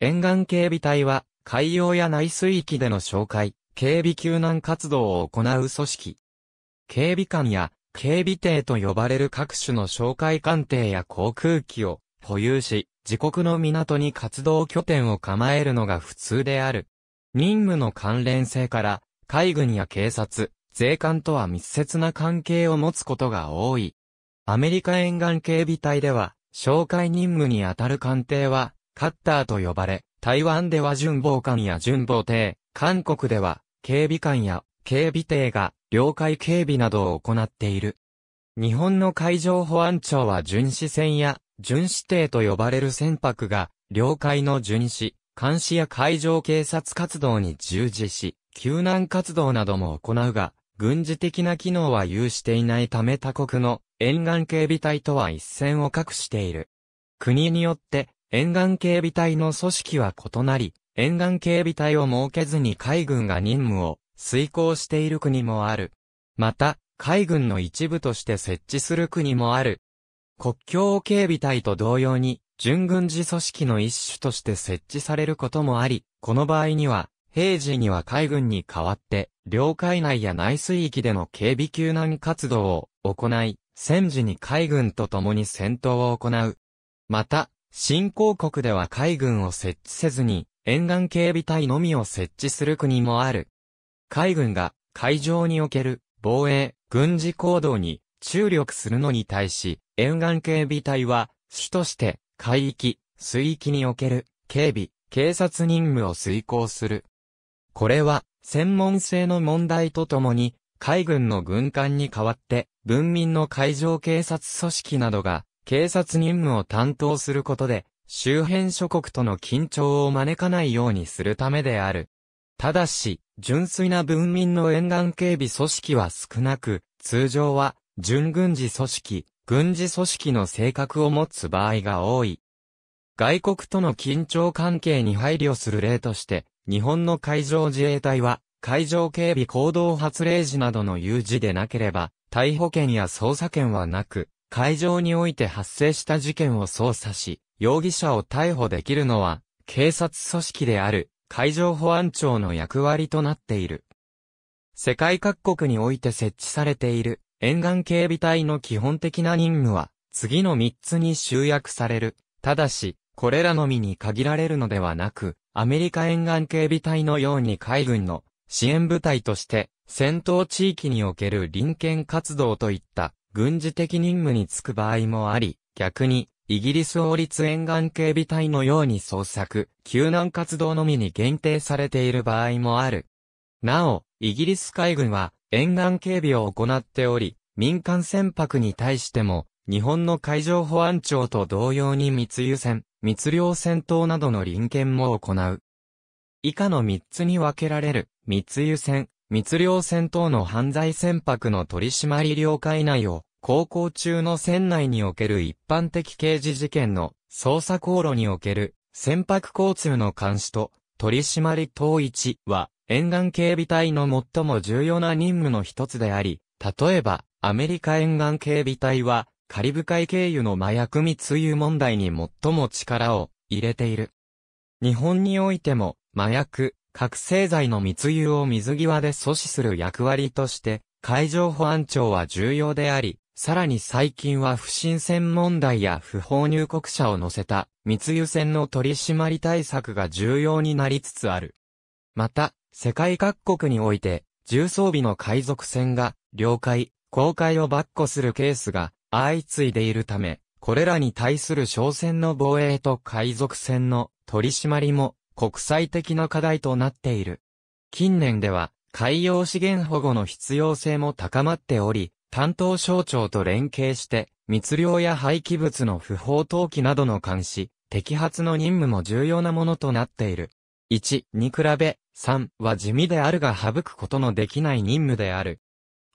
沿岸警備隊は、海洋や内水域での紹介、警備救難活動を行う組織。警備官や警備艇と呼ばれる各種の哨戒艦艇や航空機を保有し、自国の港に活動拠点を構えるのが普通である。任務の関連性から、海軍や警察、税関とは密接な関係を持つことが多い。アメリカ沿岸警備隊では、哨戒任務にあたる艦艇は、カッターと呼ばれ、台湾では巡防艦や巡防艇、韓国では、警備艦や警備艇が領海警備などを行っている。日本の海上保安庁は巡視船や巡視艇と呼ばれる船舶が領海の巡視、監視や海上警察活動に従事し、救難活動なども行うが、軍事的な機能は有していないため他国の沿岸警備隊とは一線を画している。国によって沿岸警備隊の組織は異なり、沿岸警備隊を設けずに海軍が任務を遂行している国もある。また、海軍の一部として設置する国もある。国境警備隊と同様に、準軍事組織の一種として設置されることもあり、この場合には、平時には海軍に代わって、領海内や内水域での警備救難活動を行い、戦時に海軍と共に戦闘を行う。また、新興国では海軍を設置せずに、沿岸警備隊のみを設置する国もある。海軍が海上における防衛、軍事行動に注力するのに対し、沿岸警備隊は、主として、海域、水域における、警備、警察任務を遂行する。これは、専門性の問題とともに、海軍の軍艦に代わって、文民の海上警察組織などが、警察任務を担当することで、周辺諸国との緊張を招かないようにするためである。ただし、純粋な文民の沿岸警備組織は少なく、通常は、準軍事組織、軍事組織の性格を持つ場合が多い。外国との緊張関係に配慮する例として、日本の海上自衛隊は、海上警備行動発令時などの有事でなければ、逮捕権や捜査権はなく、海上において発生した事件を捜査し、容疑者を逮捕できるのは、警察組織である、海上保安庁の役割となっている。世界各国において設置されている沿岸警備隊の基本的な任務は、次の3つに集約される。ただし、これらのみに限られるのではなく、アメリカ沿岸警備隊のように海軍の支援部隊として、戦闘地域における臨検活動といった軍事的任務に就く場合もあり、逆に、イギリス王立沿岸警備隊のように捜索、救難活動のみに限定されている場合もある。なお、イギリス海軍は沿岸警備を行っており、民間船舶に対しても、日本の海上保安庁と同様に密輸船、密漁船等などの臨検も行う。以下の3つに分けられる、密輸船、密漁船等の犯罪船舶の取締り領海内を、航行中の船内における一般的刑事事件の捜査航路における船舶交通の監視と取締り統一は沿岸警備隊の最も重要な任務の一つであり、例えば、アメリカ沿岸警備隊は、カリブ海経由の麻薬密輸問題に最も力を入れている。日本においても、麻薬、覚醒剤の密輸を水際で阻止する役割として、海上保安庁は重要であり、さらに最近は不審船問題や不法入国者を乗せた密輸船の取締り対策が重要になりつつある。また、世界各国において、重装備の海賊船が、領海、公海を跋扈するケースが相次いでいるため、これらに対する商船の防衛と海賊船の取り締まりも国際的な課題となっている。近年では海洋資源保護の必要性も高まっており、担当省庁と連携して密漁や廃棄物の不法投棄などの監視、摘発の任務も重要なものとなっている。1に比べ、3は地味であるが省くことのできない任務である。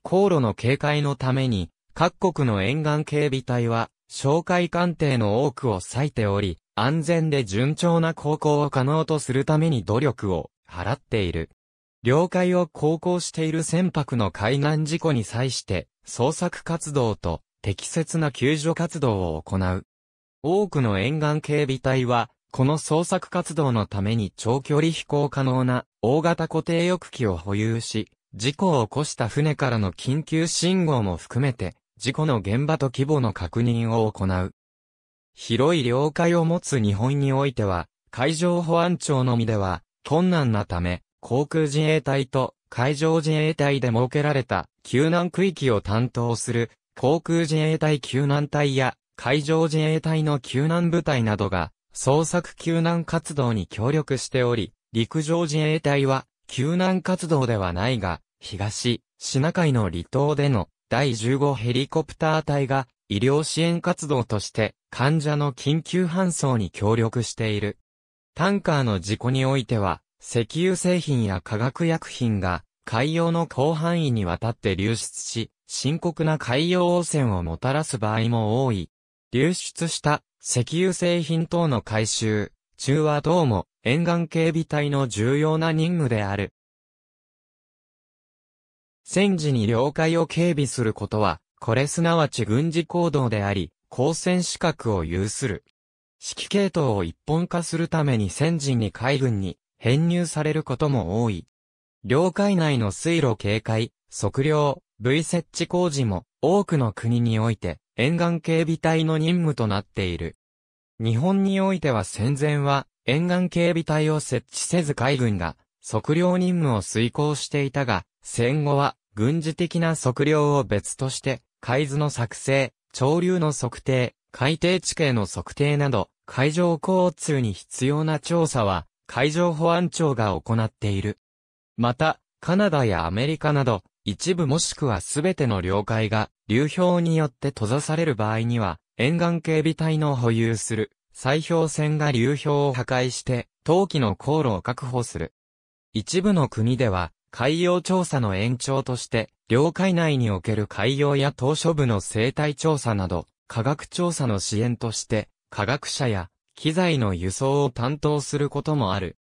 航路の警戒のために、各国の沿岸警備隊は、哨戒艦艇の多くを割いており、安全で順調な航行を可能とするために努力を払っている。領海を航行している船舶の海難事故に際して、捜索活動と適切な救助活動を行う。多くの沿岸警備隊は、この捜索活動のために長距離飛行可能な大型固定翼機を保有し、事故を起こした船からの緊急信号も含めて、事故の現場と規模の確認を行う。広い領海を持つ日本においては、海上保安庁のみでは、困難なため、航空自衛隊と海上自衛隊で設けられた救難区域を担当する航空自衛隊救難隊や海上自衛隊の救難部隊などが捜索救難活動に協力しており、陸上自衛隊は救難活動ではないが、東、シナ海の離島での第15ヘリコプター隊が医療支援活動として患者の緊急搬送に協力している。タンカーの事故においては、石油製品や化学薬品が海洋の広範囲にわたって流出し、深刻な海洋汚染をもたらす場合も多い。流出した石油製品等の回収、中和等も沿岸警備隊の重要な任務である。戦時に領海を警備することは、これすなわち軍事行動であり、交戦資格を有する。指揮系統を一本化するために戦時に海軍に編入されることも多い。領海内の水路警戒、測量、V 設置工事も多くの国において沿岸警備隊の任務となっている。日本においては戦前は沿岸警備隊を設置せず海軍が測量任務を遂行していたが、戦後は軍事的な測量を別として海図の作成、潮流の測定、海底地形の測定など海上交通に必要な調査は海上保安庁が行っている。また、カナダやアメリカなど一部もしくはすべての領海が流氷によって閉ざされる場合には、沿岸警備隊の保有する砕氷船が流氷を破壊して、冬季の航路を確保する。一部の国では、海洋調査の延長として、領海内における海洋や島嶼部の生態調査など、科学調査の支援として、科学者や機材の輸送を担当することもある。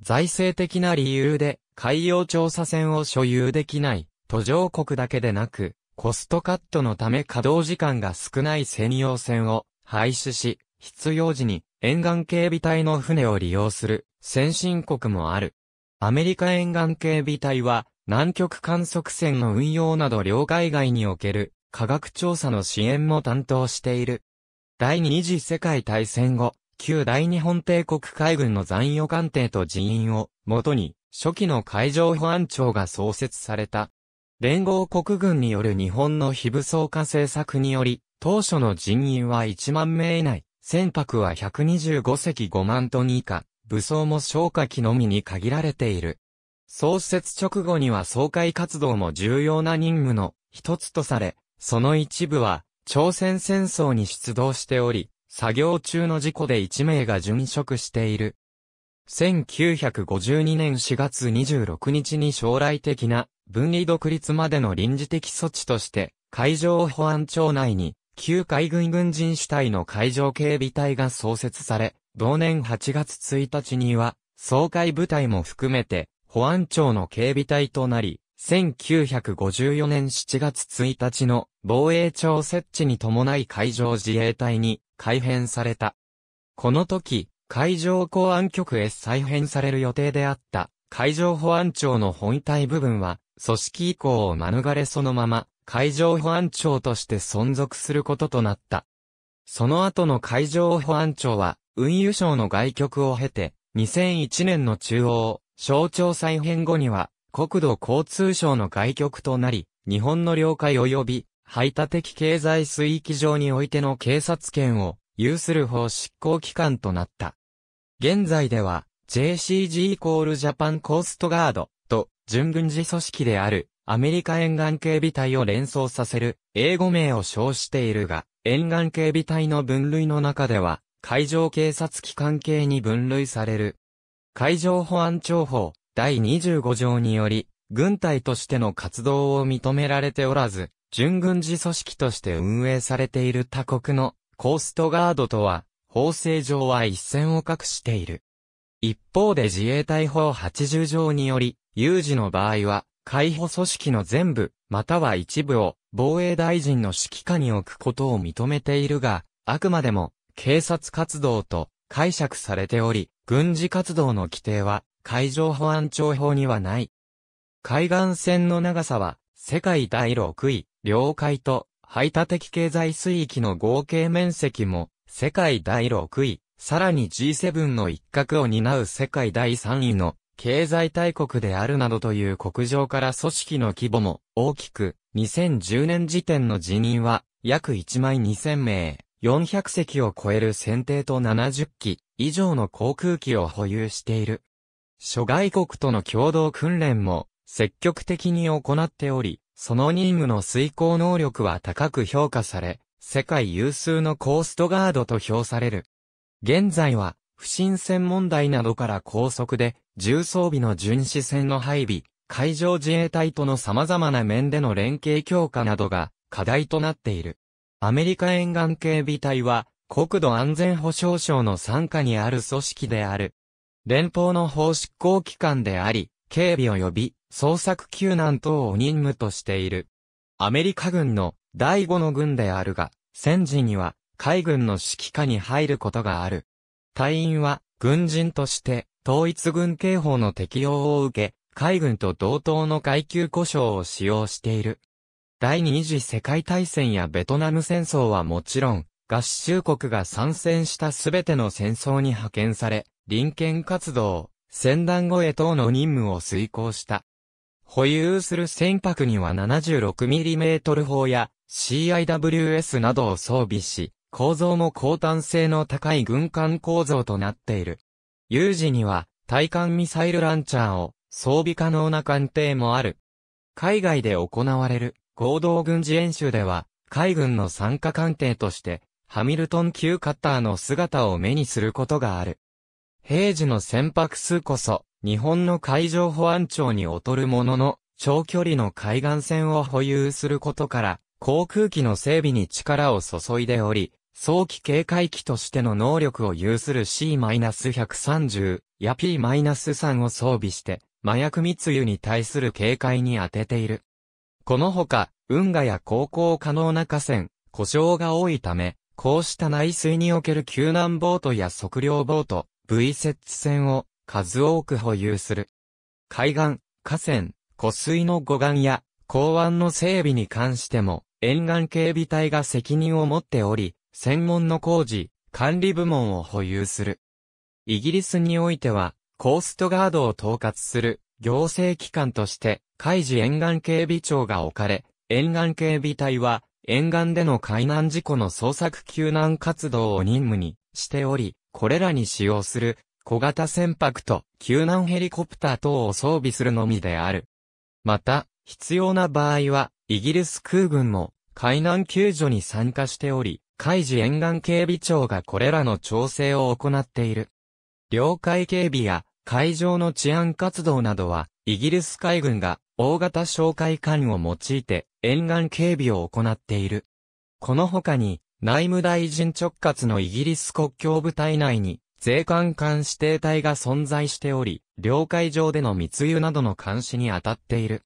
財政的な理由で海洋調査船を所有できない途上国だけでなく、コストカットのため稼働時間が少ない専用船を廃止し、必要時に沿岸警備隊の船を利用する先進国もある。アメリカ沿岸警備隊は南極観測船の運用など領海外における科学調査の支援も担当している。第二次世界大戦後、旧大日本帝国海軍の残余艦艇と人員を元に初期の海上保安庁が創設された。連合国軍による日本の非武装化政策により、当初の人員は1万名以内、船舶は125隻5万トン以下、武装も消火器のみに限られている。創設直後には総会活動も重要な任務の一つとされ、その一部は朝鮮戦争に出動しており、作業中の事故で1名が殉職している。1952年4月26日に将来的な分離独立までの臨時的措置として、海上保安庁内に、旧海軍軍人主体の海上警備隊が創設され、同年8月1日には、総会部隊も含めて、保安庁の警備隊となり、1954年7月1日の防衛庁設置に伴い海上自衛隊に改編された。この時、海上公安局へ再編される予定であった海上保安庁の本体部分は組織移行を免れそのまま、海上保安庁として存続することとなった。その後の海上保安庁は、運輸省の外局を経て、2001年の中央、省庁再編後には、国土交通省の外局となり、日本の領海及び、排他的経済水域上においての警察権を有する法執行機関となった。現在では、JCG イコールジャパンコーストガードと準軍事組織であるアメリカ沿岸警備隊を連想させる英語名を称しているが、沿岸警備隊の分類の中では、海上警察機関系に分類される。海上保安庁法第25条により、軍隊としての活動を認められておらず、準軍事組織として運営されている他国のコーストガードとは、法制上は一線を画している。一方で自衛隊法80条により、有事の場合は、海保組織の全部、または一部を、防衛大臣の指揮下に置くことを認めているが、あくまでも、警察活動と解釈されており、軍事活動の規定は海上保安庁法にはない。海岸線の長さは世界第6位、領海と排他的経済水域の合計面積も世界第6位、さらに G7 の一角を担う世界第3位の経済大国であるなどという国上から組織の規模も大きく、2010年時点の辞任は約1万2000名、400隻を超える船艇と70機以上の航空機を保有している。諸外国との共同訓練も積極的に行っており、その任務の遂行能力は高く評価され、世界有数のコーストガードと評される。現在は、不審船問題などから高速で、重装備の巡視船の配備、海上自衛隊との様々な面での連携強化などが課題となっている。アメリカ沿岸警備隊は、国土安全保障省の傘下にある組織である。連邦の法執行機関であり、警備及び捜索救難等を任務としている。アメリカ軍の第5の軍であるが、戦時には海軍の指揮下に入ることがある。隊員は軍人として統一軍警報の適用を受け、海軍と同等の階級故障を使用している。第二次世界大戦やベトナム戦争はもちろん、合衆国が参戦したすべての戦争に派遣され、臨検活動、船団護衛等の任務を遂行した。保有する船舶には 76mm 砲や CIWS などを装備し、構造も高端性の高い軍艦構造となっている。有事には、対艦ミサイルランチャーを装備可能な艦艇もある。海外で行われる合同軍事演習では、海軍の参加艦艇として、ハミルトン級カッターの姿を目にすることがある。平時の船舶数こそ、日本の海上保安庁に劣るものの、長距離の海岸線を保有することから、航空機の整備に力を注いでおり、早期警戒機としての能力を有する C-130 や P-3 を装備して、麻薬密輸に対する警戒に当てている。このほか、運河や航行可能な河川、故障が多いため、こうした内水における救難ボートや測量ボート、V 設置船を数多く保有する。海岸、河川、湖水の護岸や港湾の整備に関しても沿岸警備隊が責任を持っており、専門の工事、管理部門を保有する。イギリスにおいては、コーストガードを統括する行政機関として、海事沿岸警備庁が置かれ、沿岸警備隊は、沿岸での海難事故の捜索救難活動を任務にしており、これらに使用する小型船舶と救難ヘリコプター等を装備するのみである。また、必要な場合は、イギリス空軍も海難救助に参加しており、海事沿岸警備庁がこれらの調整を行っている。領海警備や海上の治安活動などは、イギリス海軍が大型哨戒艦を用いて沿岸警備を行っている。この他に、内務大臣直轄のイギリス国境部隊内に、税関監視定隊が存在しており、領海上での密輸などの監視に当たっている。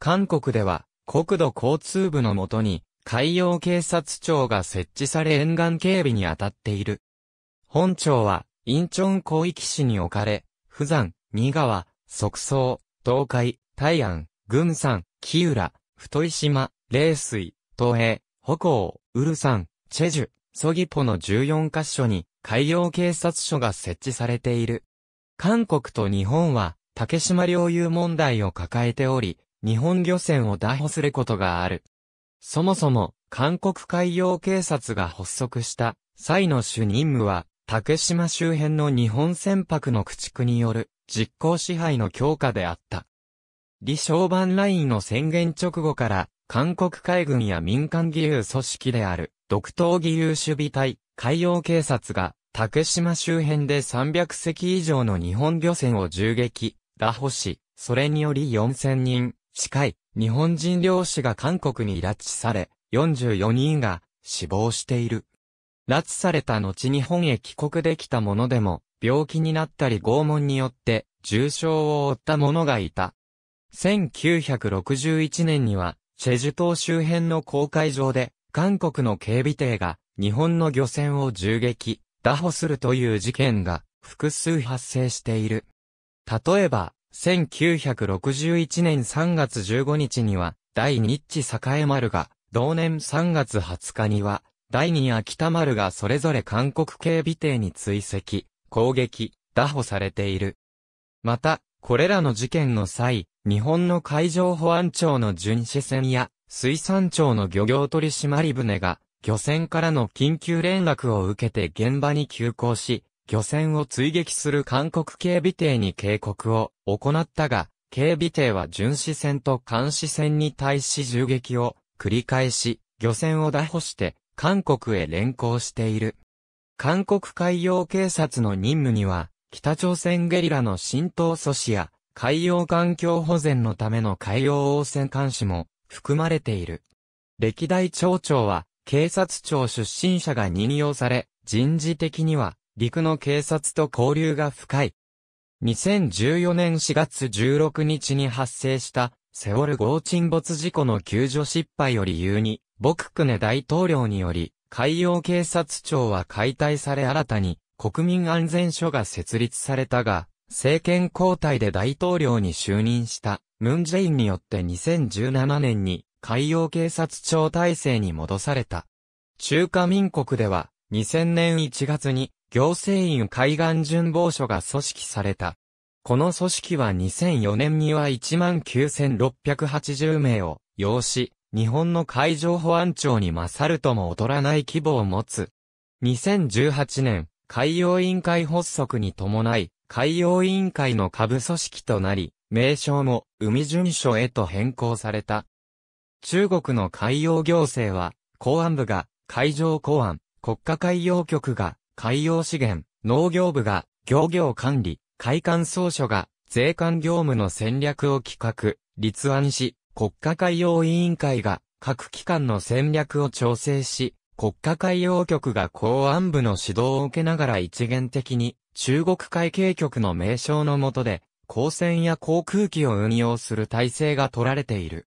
韓国では、国土交通部のもとに、海洋警察庁が設置され沿岸警備に当たっている。本庁は、インチョン広域市に置かれ、富山、新川、側総、東海、大安、群山、木浦、太島、冷水、東平、北港、ウル山、チェジュ、ソギポの14カ所に海洋警察署が設置されている。韓国と日本は竹島領有問題を抱えており、日本漁船を拿捕することがある。そもそも韓国海洋警察が発足した際の主任務は竹島周辺の日本船舶の駆逐による実効支配の強化であった。李承晩ラインの宣言直後から韓国海軍や民間義勇組織である、独島義勇守備隊、海洋警察が、竹島周辺で300隻以上の日本漁船を銃撃、拿捕し、それにより4000人近い日本人漁師が韓国に拉致され、44人が死亡している。拉致された後日本へ帰国できた者でも、病気になったり拷問によって重傷を負った者がいた。1961年にはチェジュ島周辺の公海上で、韓国の警備艇が日本の漁船を銃撃、打破するという事件が複数発生している。例えば、1961年3月15日には、第二地栄丸が、同年3月20日には、第二秋田丸がそれぞれ韓国警備艇に追跡、攻撃、打破されている。また、これらの事件の際、日本の海上保安庁の巡視船や、水産庁の漁業取締船が、漁船からの緊急連絡を受けて現場に急行し、漁船を追撃する韓国警備艇に警告を行ったが、警備艇は巡視船と監視船に対し銃撃を繰り返し、漁船を打破して韓国へ連行している。韓国海洋警察の任務には、北朝鮮ゲリラの浸透阻止や海洋環境保全のための海洋汚染監視も含まれている。歴代町長は警察庁出身者が任用され、人事的には陸の警察と交流が深い。2014年4月16日に発生したセオル号沈没事故の救助失敗を理由に、ボククネ大統領により、海洋警察庁は解体され新たに国民安全署が設立されたが、政権交代で大統領に就任したムンジェインによって2017年に海洋警察庁体制に戻された。中華民国では2000年1月に行政院海岸巡防署が組織された。この組織は2004年には19,680名を要し、日本の海上保安庁に勝るとも劣らない規模を持つ。2018年、海洋委員会発足に伴い、海洋委員会の下部組織となり、名称も海巡署へと変更された。中国の海洋行政は、公安部が海上公安、国家海洋局が海洋資源、農業部が漁業管理、海関総署が税関業務の戦略を企画、立案し、国家海洋委員会が各機関の戦略を調整し、国家海洋局が公安部の指導を受けながら一元的に中国海警局の名称の下で航船や航空機を運用する体制が取られている。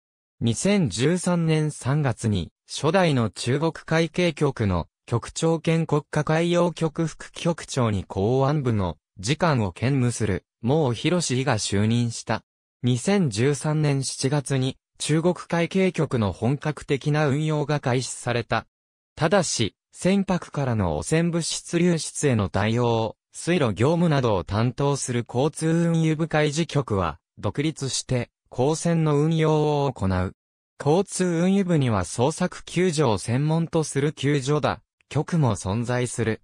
2013年3月に初代の中国海警局の局長兼国家海洋局副局長に公安部の次官を兼務する、毛博士が就任した。2013年7月に中国海警局の本格的な運用が開始された。ただし、船舶からの汚染物質流出への対応、水路業務などを担当する交通運輸部会事局は、独立して、航船の運用を行う。交通運輸部には捜索救助を専門とする救助だ。局も存在する。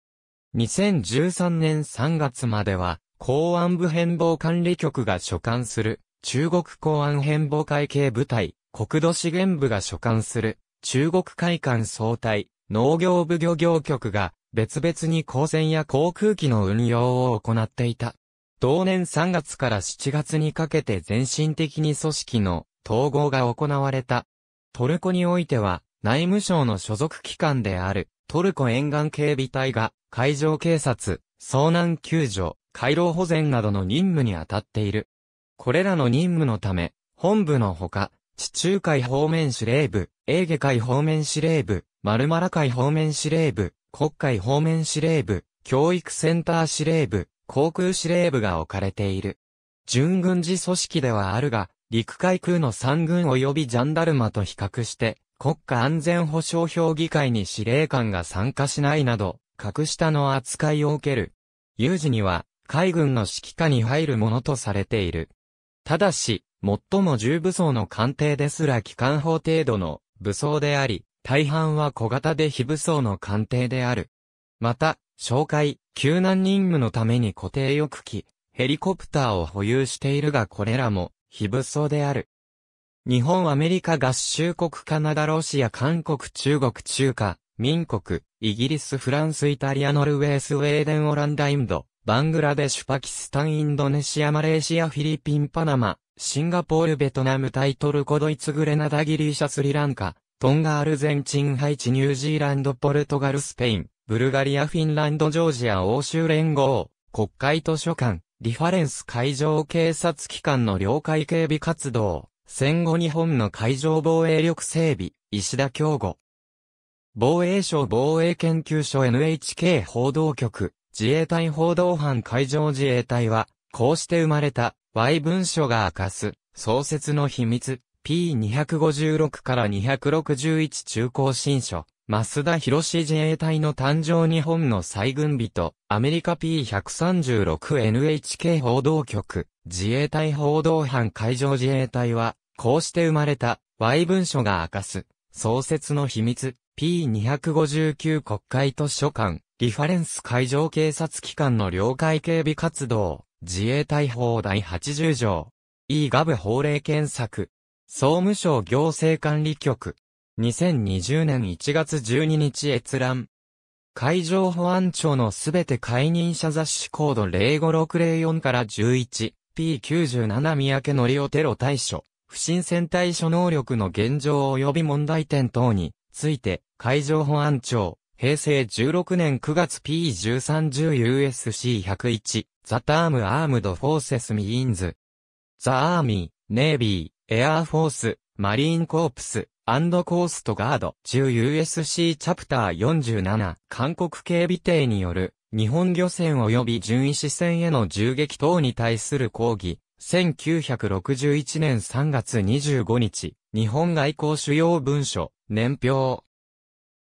2013年3月までは、公安部変貌管理局が所管する、中国公安変貌会計部隊、国土資源部が所管する、中国海関総隊、農業部漁業局が、別々に航船や航空機の運用を行っていた。同年3月から7月にかけて全身的に組織の統合が行われた。トルコにおいては、内務省の所属機関である、トルコ沿岸警備隊が海上警察、遭難救助、海路保全などの任務に当たっている。これらの任務のため、本部のほか、地中海方面司令部、エーゲ海方面司令部、マルマラ海方面司令部、国海方面司令部、教育センター司令部、航空司令部が置かれている。準軍事組織ではあるが、陸海空の三軍及びジャンダルマと比較して、国家安全保障評議会に司令官が参加しないなど、格下の扱いを受ける。有事には、海軍の指揮下に入るものとされている。ただし、最も重武装の艦艇ですら機関砲程度の武装であり、大半は小型で非武装の艦艇である。また、紹介、救難任務のために固定翼機、ヘリコプターを保有しているがこれらも非武装である。日本、アメリカ、合衆国、カナダ、ロシア、韓国、中国、中華、民国、イギリス、フランス、イタリア、ノルウェー、スウェーデン、オランダ、インド、バングラデシュ、パキスタン、インドネシア、マレーシア、フィリピン、パナマ、シンガポール、ベトナム、タイトルコ、ドイツ、グレナダ、ギリシャ、スリランカ、トンガ、アルゼンチン、ハイチ、ニュージーランド、ポルトガル、スペイン、ブルガリア、フィンランド、ジョージア、欧州連合、国会図書館、リファレンス海上警察機関の領海警備活動、戦後日本の海上防衛力整備、石田京吾。防衛省防衛研究所 NHK 報道局、自衛隊報道班海上自衛隊は、こうして生まれた Y 文書が明かす創設の秘密 P256 から261中高新書。増田博士自衛隊の誕生日本の最軍備と、アメリカ P136NHK 報道局、自衛隊報道班海上自衛隊は、こうして生まれた、Y 文書が明かす、創設の秘密、P259 国会図書館、リファレンス海上警察機関の領海警備活動、自衛隊法第80条、E ガブ法令検索、総務省行政管理局、2020年1月12日閲覧。海上保安庁のすべて解任者雑誌コード05604から11、P97 三宅のりおテロ対処、不審船対処能力の現状及び問題点等について、海上保安庁、平成16年9月 P1310USC101、The Term Armed Forces Means、The Army、Navy、Air Force、マリーンコープス、アンドコーストガード、中 USC チャプター47、韓国警備艇による、日本漁船及び巡視船への銃撃等に対する抗議、1961年3月25日、日本外交主要文書、年表。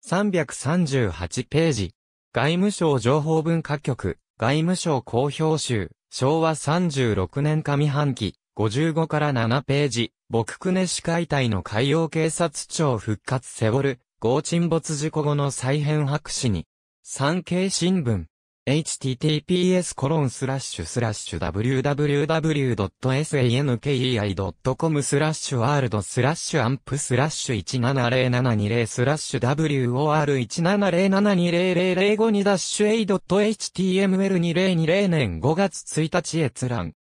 338ページ。外務省情報文化局、外務省公表集、昭和36年上半期、55から7ページ。僕久根市海隊の海洋警察庁復活セボル、合沈没事故後の再編白紙に、産経新聞、https://www.sankei.com スラッシュワールドスラッシュアンプスラッシュ1707720スラッシュ WOR17077200052 ダッシュ A.html2020 年5月1日閲覧。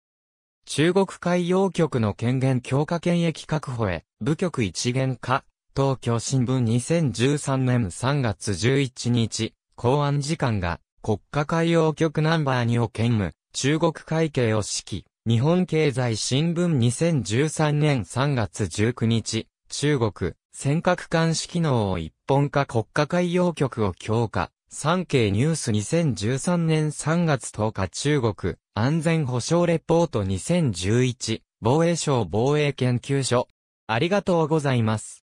中国海洋局の権限強化権益確保へ、部局一元化、東京新聞2013年3月11日、公安時間が、国家海洋局ナンバー2を兼務、中国会計を指揮、日本経済新聞2013年3月19日、中国、尖閣監視機能を一本化国家海洋局を強化、産経ニュース2013年3月10日。中国安全保障レポート2011防衛省防衛研究所。ありがとうございます。